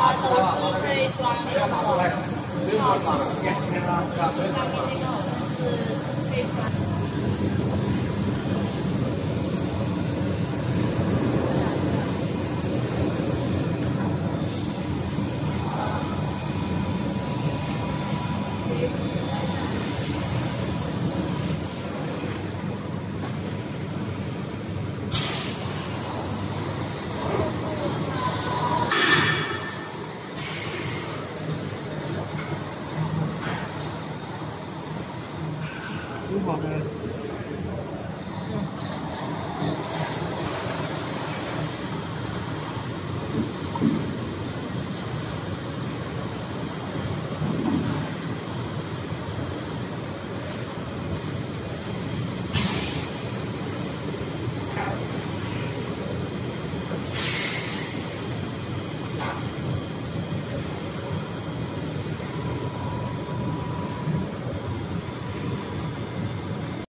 哪来挺好的。